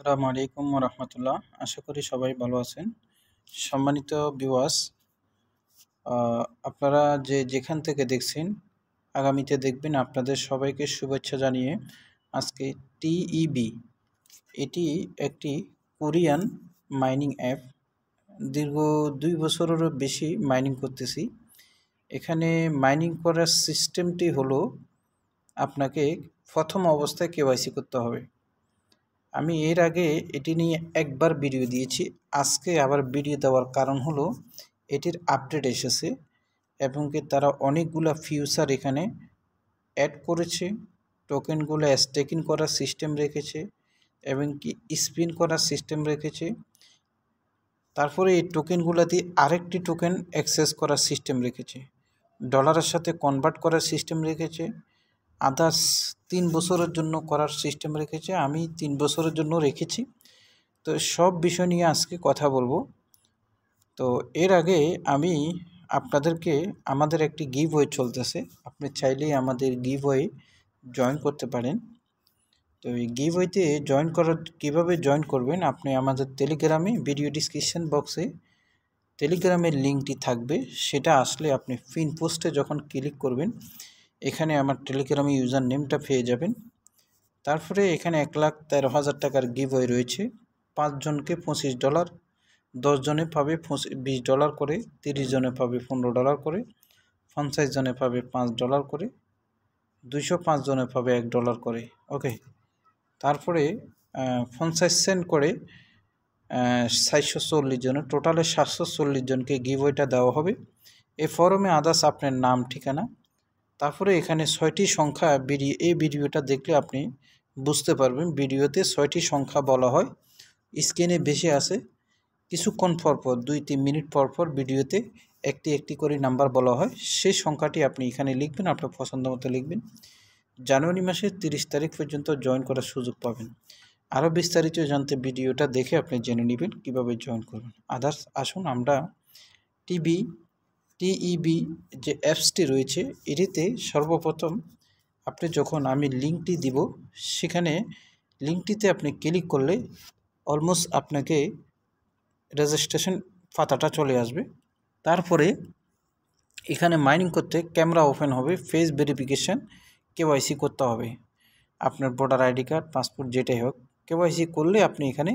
আসসালামু আলাইকুম রহমতুল্লাহ। আশা করি সবাই ভালো আছেন। সম্মানিত বিওয়াস আপনারা যে যেখান থেকে দেখছেন, আগামীতে দেখবেন আপনাদের সবাইকে শুভেচ্ছা জানিয়ে আজকে টিইবি এটি একটি কোরিয়ান মাইনিং অ্যাপ দীর্ঘ দুই বছরেরও বেশি মাইনিং করতেছি। এখানে মাইনিং করার সিস্টেমটি হলো আপনাকে প্রথম অবস্থায় কেওয়াইসি করতে হবে। আমি এর আগে এটি নিয়ে একবার ভিডিও দিয়েছি। আজকে আবার ভিডিও দেওয়ার কারণ হলো, এটির আপডেট এসেছে এবং কি তারা অনেকগুলো ফিউচার এখানে অ্যাড করেছে টোকেনগুলো স্টেকিং করার সিস্টেম রেখেছে এবং কি স্পিন করার সিস্টেম রেখেছে। তারপরে এই টোকেনগুলো দিয়ে আরেকটি টোকেন অ্যাক্সেস করার সিস্টেম রেখেছে। ডলারের সাথে কনভার্ট করার সিস্টেম রেখেছে। আদার্স তিন বছরের জন্য করার সিস্টেম রেখেছে, আমি তিন বছরের জন্য রেখেছি। তো সব বিষয় নিয়ে আজকে কথা বলব। তো এর আগে আমি আপনাদেরকে, আমাদের একটি গিভ ওয়ে চলতেছে। আপনি চাইলেই আমাদের গিভ ওয়ে জয়েন করতে পারেন। তো এই গিভ ওয়েতে জয়েন করার, কীভাবে জয়েন করবেন আপনি আমাদের টেলিগ্রামে ভিডিও ডিসক্রিপশান বক্সে টেলিগ্রামের লিঙ্কটি থাকবে। সেটা আসলে আপনি ফিন পোস্টে যখন ক্লিক করবেন এখানে আমার টেলিগ্রামে ইউজার নেমটা পেয়ে যাবেন। তারপরে এখানে এক লাখ তেরো হাজার টাকার গিভওয়ে রয়েছে। পাঁচজনকে পঁচিশ ডলার দশজনে পাবে বিশ ডলার করে, তিরিশ জনে পাবে পনেরো ডলার করে, পঞ্চাশ জনে পাবে পাঁচ ডলার করে, দুইশো পাঁচ জনে পাবে এক ডলার করে। ওকে তারপরে পঞ্চাশ সেন্ট করে সাতশো চল্লিশ জনের, টোটালে সাতশো চল্লিশ জনকে গিভওয়েটা দেওয়া হবে। এই ফরমে আদার্স আপনার নাম, ঠিকানা তারপরে এখানে ছয়টি সংখ্যা ভিডিও, এই ভিডিওটা দেখলে আপনি বুঝতে পারবেন। ভিডিওতে ছয়টি সংখ্যা বলা হয়। স্ক্রিনে বেশি আছে। কিছুক্ষণ পর পর, দুই তিন মিনিট পর পর ভিডিওতে একটি একটি করে নাম্বার বলা হয়। সেই সংখ্যাটি আপনি এখানে লিখবেন, আপনার পছন্দ মতো লিখবেন। জানুয়ারি মাসের তিরিশ তারিখ পর্যন্ত জয়েন করার সুযোগ পাবেন। আরও বিস্তারিত জানতে ভিডিওটা দেখে আপনি জেনে নেবেন কীভাবে জয়েন করবেন। আদার্স, আসুন আমরা টিভি টিইবি যে অ্যাপসটি রয়েছে, এটিতে সর্বপ্রথম আপনি যখন আমি লিঙ্কটি দিব, সেখানে লিঙ্কটিতে আপনি ক্লিক করলে অলমোস্ট আপনাকে রেজিস্ট্রেশন পাতাটা চলে আসবে। তারপরে এখানে মাইনিং করতে ক্যামেরা ওপেন হবে, ফেস ভেরিফিকেশান, কেওয়াইসি করতে হবে। আপনার ভোটার আইডি কার্ড, পাসপোর্ট, যেটাই হোক, কেওয়াইসি করলে আপনি এখানে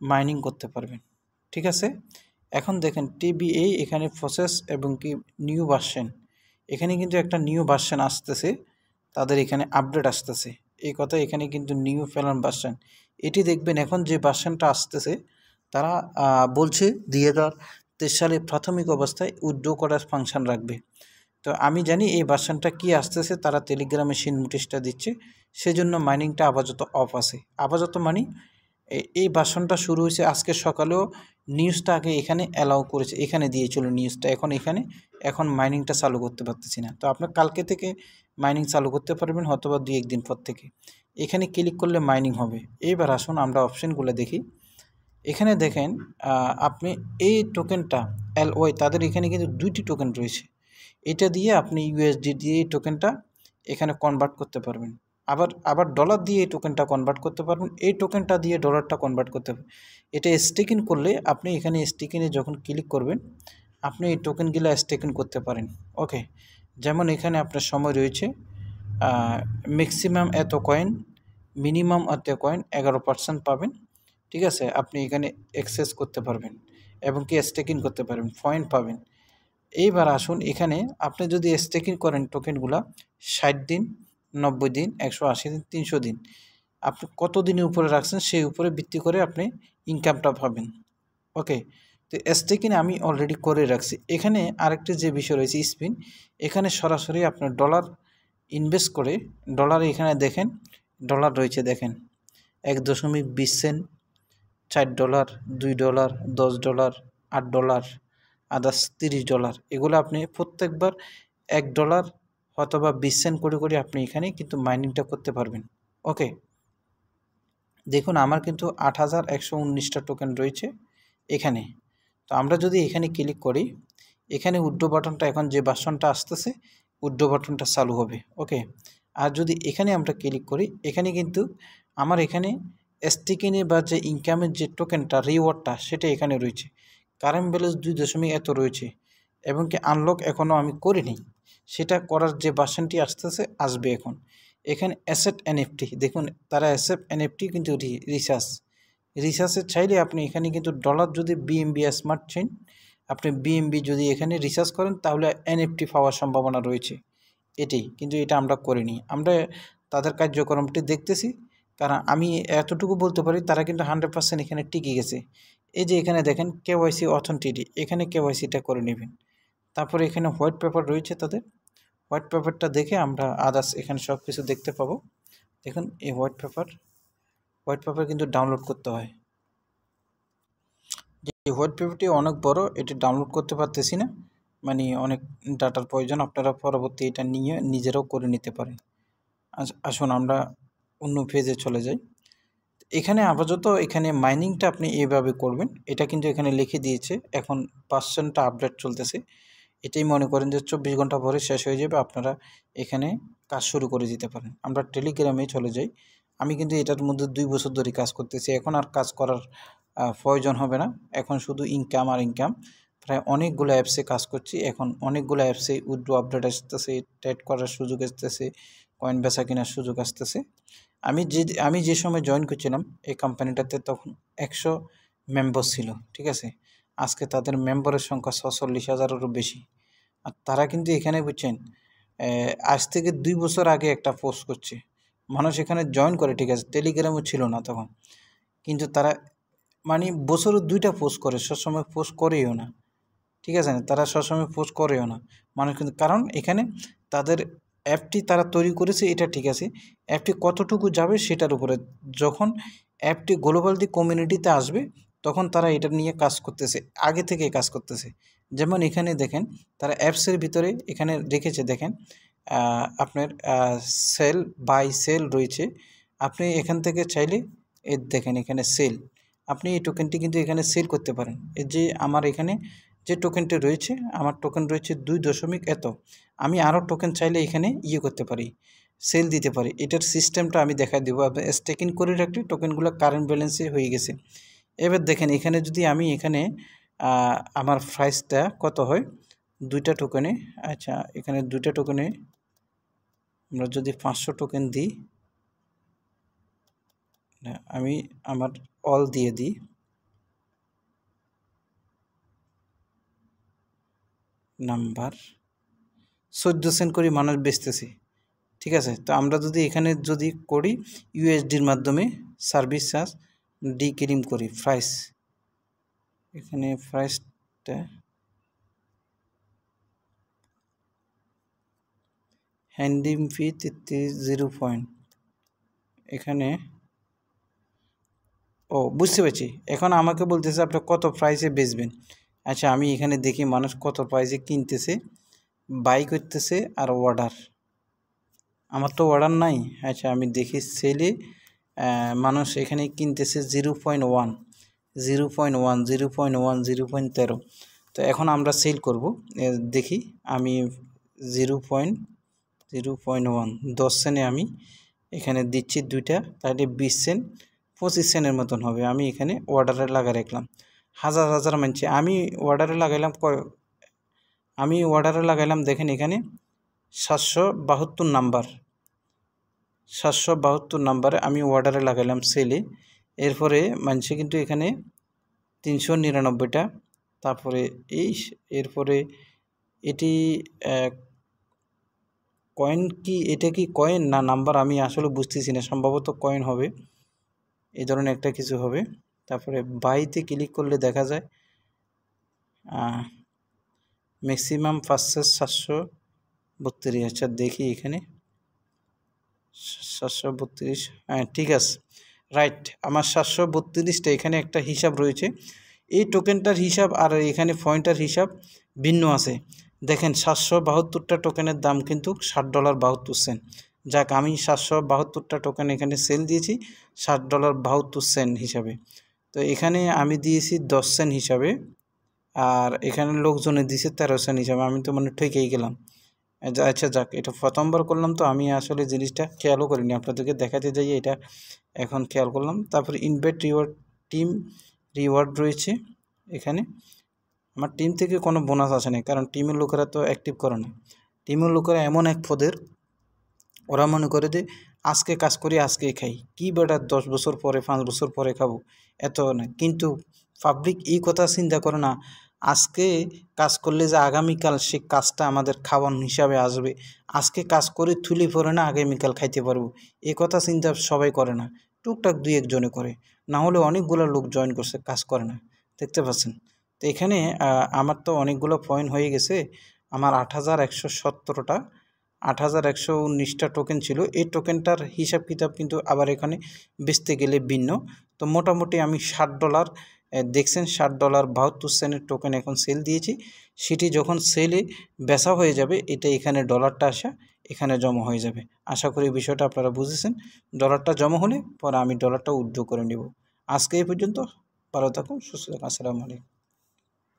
মাইনিং করতে পারবেন। ঠিক আছে? এখন দেখেন টিবিএ এখানে প্রসেস এবং কি নিউ ভার্সেন এখানে কিন্তু একটা নিউ ভার্সেন আসতেছে, তাদের এখানে আপডেট আসতেছে। এই কথা এখানে কিন্তু নিউ ফেলান ভার্সেন এটি দেখবেন এখন যে ভার্সেনটা আসতেছে, তারা বলছে দুই হাজার তেইশ সালে প্রাথমিক অবস্থায় উইড্রো করার ফাংশন রাখবে। তো আমি জানি এই ভার্সনটা কি আসতেছে, তারা টেলিগ্রামে সিন নোটিশটা দিচ্ছে। সেজন্য মাইনিংটা আপাতত অফ আছে। আপাতত মানি এই ভার্সনটা শুরু হয়েছে আজকে সকালেও। নিউজটা আগে এখানে অ্যালাউ করেছে, এখানে দিয়েছিল নিউজটা এখন এখানে, এখন মাইনিংটা চালু করতে পারতেছি না। তো আপনার কালকে থেকে মাইনিং চালু করতে পারবেন হয়তো বা দুই, একদিন পর থেকে। এখানে ক্লিক করলে মাইনিং হবে। এইবার আসুন আমরা অপশানগুলো দেখি। এখানে দেখেন আপনি এই টোকেনটা এল ওয়াই তাদের এখানে কিন্তু দুইটি টোকেন রয়েছে। এটা দিয়ে আপনি ইউএসডি দিয়ে এই টোকেনটা এখানে কনভার্ট করতে পারবেন। আবার আবার ডলার দিয়ে এই টোকেনটা কনভার্ট করতে পারবেন। এই টোকেনটা দিয়ে ডলারটা কনভার্ট করতে পারবেন। এটা স্টেকিং করলে আপনি এখানে স্টেকিংয়ে যখন ক্লিক করবেন, আপনি এই টোকেনগুলো স্টেকিং করতে পারেন। ওকে যেমন এখানে আপনার সময় রয়েছে ম্যাক্সিমাম এত কয়েন মিনিমাম এত কয়েন এগারো পার্সেন্ট পাবেন। ঠিক আছে? আপনি এখানে এক্সেস করতে পারবেন এবং কি স্টেকিং করতে পারবেন পয়েন্ট পাবেন। এইবার আসুন এখানে, আপনি যদি স্টেকিং করেন টোকেনগুলা ষাট দিন নব্বই দিন, একশো আশি দিন, তিনশো দিন। আপনি কত দিনের উপরে রাখছেন সেই উপরে ভিত্তি করে আপনি ইনকামটা পাবেন। ওকে? তো স্টেকিং আমি অলরেডি করে রাখছি। এখানে আরেকটি যে বিষয় রয়েছে স্পিন এখানে সরাসরি আপনার ডলার ইনভেস্ট করে ডলার এখানে দেখেন ডলার রয়েছে দেখেন, এক দশমিক বিশ সেন্ট চার ডলার দুই ডলার দশ ডলার আট ডলার আদার্স তিরিশ ডলার এগুলো আপনি প্রত্যেকবার এক ডলার অথবা বিশ সেন্ট করে করে আপনি এখানে কিন্তু মাইনিংটা করতে পারবেন। ওকে দেখুন, আমার কিন্তু আট হাজার একশো উনিশটা টোকেন রয়েছে এখানে। তো আমরা যদি এখানে ক্লিক করি, এখানে উড্ডো বাটনটা, এখন যে বাসনটা আসতেছে, উড্ডো বাটনটা চালু হবে। ওকে আর যদি এখানে আমরা ক্লিক করি, এখানে কিন্তু আমার এখানে স্টিকিনে বা যে ইনকামের যে টোকেনটা রিওয়ার্ডটা সেটা এখানে রয়েছে। কারেন্ট ব্যালেন্স দুই দশমিক এত রয়েছে। এবং কি আনলক এখনও আমি করিনি। সেটা করার যে বাসনটি আসতেছে, আসবে এখন। এখানে অ্যাসেট এনএফটি দেখুন, তারা অ্যাসেট এনএফটি কিন্তু রিসার্চ রিসার্চের চাইলে আপনি এখানে কিন্তু ডলার যদি বিএমবি স্মার্ট চেন আপনি বিএমবি যদি এখানে রিসার্চ করেন, তাহলে এনএফটি পাওয়ার সম্ভাবনা রয়েছে। এটাই, কিন্তু এটা আমরা করিনি। আমরা তাদের কার্যক্রমটি দেখতেছি, কারণ আমি এতটুকু বলতে পারি, তারা কিন্তু হান্ড্রেড পার্সেন্ট এখানে টিকে গেছে। এই যে এখানে দেখেন কেওয়াইসি অথেন্টিটি এখানে কেওয়াইসিটা করে নেবেন। তারপরে এখানে হোয়াইট পেপার রয়েছে তাদের। হোয়াইট পেপারটা দেখে আমরা আদার্স এখানে সব কিছু দেখতে পাবো। দেখুন, এই হোয়াইট পেপার হোয়াইট পেপার কিন্তু ডাউনলোড করতে হয়। যে হোয়াইট পেপারটি অনেক বড়, এটি ডাউনলোড করতে পারতেছি না। মানে অনেক ডাটার প্রয়োজন, আপনারা পরবর্তী এটা নিয়ে নিজেরাও করে নিতে পারেন। আসুন আমরা অন্য ফেজে চলে যাই। এখানে আপাতত এখানে মাইনিংটা আপনি এইভাবে করবেন। এটা কিন্তু এখানে লিখে দিয়েছে, এখন পার্সেন্টটা আপডেট চলতেছে। এটাই মনে করেন যে চব্বিশ ঘণ্টা পরে শেষ হয়ে যাবে, আপনারা এখানে কাজ শুরু করে দিতে পারেন। আমরা টেলিগ্রামে চলে যাই। আমি কিন্তু এটার মধ্যে দুই বছর ধরে কাজ করতেছি। এখন আর কাজ করার প্রয়োজন হবে না। এখন শুধু ইনকাম আর ইনকাম প্রায় অনেকগুলো অ্যাপসে কাজ করছি। এখন অনেকগুলো অ্যাপসে উইড্রো আপডেট আসতেছে ট্রেড করার সুযোগ আসতেছে কয়েন বেচা কেনার সুযোগ আসতেছে। আমি যে আমি যে সময় জয়েন করছিলাম, এই কোম্পানিটাতে তখন একশো মেম্বার ছিল, ঠিক আছে? আজকে তাদের মেম্বারের সংখ্যা ছচল্লিশ হাজারেরও বেশি। আর তারা কিন্তু এখানে বুঝছেন আজ থেকে দুই বছর আগে একটা পোস্ট করছে। মানুষ এখানে জয়েন করে, ঠিক আছে? টেলিগ্রামও ছিল না তখন। কিন্তু তারা মানে বছরে দুইটা পোস্ট করে, সবসময় পোস্ট করেও না। ঠিক আছে? না তারা সবসময় পোস্ট করেও না। মানুষ কিন্তু, কারণ এখানে তাদের অ্যাপটি তারা তৈরি করেছে, এটা ঠিক আছে। অ্যাপটি কতটুকু যাবে, সেটার উপরে। যখন অ্যাপটি গ্লোবাল দি কমিউনিটিতে আসবে তখন তারা এটা নিয়ে কাজ করতেছে, আগে থেকে কাজ করতেছে। যেমন এখানে দেখেন, তারা অ্যাপসের ভিতরে এখানে রেখেছে, দেখেন আপনার সেল বাই সেল রয়েছে। আপনি এখান থেকে চাইলে, এ দেখেন এখানে সেল আপনি এই টোকেনটি কিন্তু এখানে সেল করতে পারেন। যে আমার এখানে যে টোকেনটি রয়েছে, আমার টোকেন রয়েছে দুই দশমিক এত। আমি আরও টোকেন চাইলে এখানে ইয়ে করতে পারি সেল দিতে পারি। এটার সিস্টেমটা আমি দেখা দেবো। আপনি স্টেকিং করে রাখলে টোকেনগুলো কারেন্ট ব্যালেন্সে হয়ে গেছে। এবার দেখেন, এখানে যদি আমি এখানে আমার প্রাইসটা কত হয়? দুইটা টোকেনে আচ্ছা এখানে দুইটা টোকেনে আমরা যদি পাঁচশো টোকেন দিই আমি আমার অল দিয়ে দিই নাম্বার চোদ্দ সেন্ট করে মানুষ বেচতেছে, ঠিক আছে? তো আমরা যদি এখানে যদি করি ইউএসডির মাধ্যমে সার্ভিস চার্জ ডিক্রিম করি প্রাইস এখানে প্রাইসটা হ্যান্ডিং ফি তেত্রিশ জিরো পয়েন্ট এখানে ও, বুঝতে পারছি। এখন আমাকে বলতেছে আপনি কত প্রাইসে বেচবেন। আচ্ছা আমি এখানে দেখি মানুষ কত প্রাইসে কিনতেছে বাই করতেছে আর অর্ডার আমার তো অর্ডার নাই। আচ্ছা আমি দেখি সেলে মানুষ এখানে কিনতেছে zero point one, zero point one, zero point one, zero point তেরো। তো এখন আমরা সেল করব। দেখি আমি zero point zero point one, দশ সেনে আমি এখানে দিচ্ছি দুইটা, তাহলে বিশ সেন্ট পঁচিশ সেন্টের মতন হবে। আমি এখানে অর্ডারে লাগা রাখলাম। হাজার হাজার মানছে। আমি অর্ডারে লাগাইলাম আমি অর্ডারে লাগাইলাম দেখেন এখানে সাতশো বাহাত্তর নাম্বার সাতশো বাহাত্তর নাম্বারে আমি অর্ডারে লাগাইলাম সেলে এরপরে মানছে কিন্তু এখানে তিনশো নিরানব্বইটা। তারপরে এই এরপরে এটি কয়েন কি, এটা কি কয়েন না নাম্বার আমি আসলে বুঝতেছি না। সম্ভবত কয়েন হবে। এই ধরনের একটা কিছু হবে। তারপরে বাইতে ক্লিক করলে দেখা যায় ম্যাক্সিমাম পাঁচশো সাতশো বত্রিশ। আচ্ছা দেখি এখানে। সাতশো বত্রিশ হ্যাঁ ঠিক আছে। রাইট আমার সাতশো বত্রিশটা এখানে একটা হিসাব রয়েছে। এই টোকেনটার হিসাব আর এখানে পয়েন্টার হিসাব ভিন্ন আছে। দেখেন, সাতশো বাহাত্তরটা টোকেনের দাম কিন্তু ষাট ডলার বাহাত্তর সেন্ট যাক, আমি সাতশো বাহাত্তরটা টোকেন এখানে সেল দিয়েছি, ষাট ডলার বাহাত্তর সেন্ট হিসাবে। তো এখানে আমি দিয়েছি দশ সেন্ট হিসাবে, আর এখানে লোকজনে দিয়েছে তেরো সেন্ট হিসাবে। আমি তো মানে ঠেকেই গেলাম। আচ্ছা যাক, এটা প্রথমবার করলাম তো আমি আসলে জিনিসটা খেয়ালও করিনি। আপনাদেরকে দেখাতে যাই, এটা এখন খেয়াল করলাম। তারপরে ইনভেট রিওয়ার্ড টিম রিওয়ার্ড রয়েছে এখানে। আমার টিম থেকে কোনো বোনাস আসে না কারণ টিমের লোকেরা তো অ্যাক্টিভ করে না। টিমের লোকেরা এমন এক পদের, ওরা মনে করে যে, আজকে কাজ করি, আজকেই খাই। কী বেটা দশ বছর পরে, পাঁচ বছর পরে খাব? এত না। কিন্তু পাবলিক এই কথা চিন্তা করে না। আজকে কাজ করলে যে আগামীকাল সে কাজটা আমাদের খাওয়ান হিসাবে আসবে। আজকে কাজ করে থুলি পরে না আগামীকাল খাইতে পারব। এ কথা চিন্তা সবাই করে না। টুকটাক দুই একজনে করে। না হলে অনেকগুলো লোক জয়েন করছে, কাজ করে না। দেখতে পাচ্ছেন? তো এখানে আমার তো অনেকগুলো পয়েন্ট হয়ে গেছে। আমার আট হাজার একশো সত্তরটা আট হাজার একশো উনিশটা টোকেন ছিল। এই টোকেনটার হিসাব কিতাব কিন্তু আবার এখানে বেচতে গেলে ভিন্ন। তো মোটামুটি আমি ষাট ডলার দেখছেন ষাট ডলার বাহাত্তর সেন্টের টোকেন এখন সেল দিয়েছি। সেটি যখন সেলে বেচা হয়ে যাবে, এটা এখানে ডলারটা আসা, এখানে জমা হয়ে যাবে। আশা করি বিষয়টা আপনারা বুঝেছেন। ডলারটা জমা হলে পরে আমি ডলারটা উইথড্র করে নেব। আজকে এই পর্যন্ত, ভালো থাকুন, সুস্থ থাকুন, আসসালামু আলাইকুম।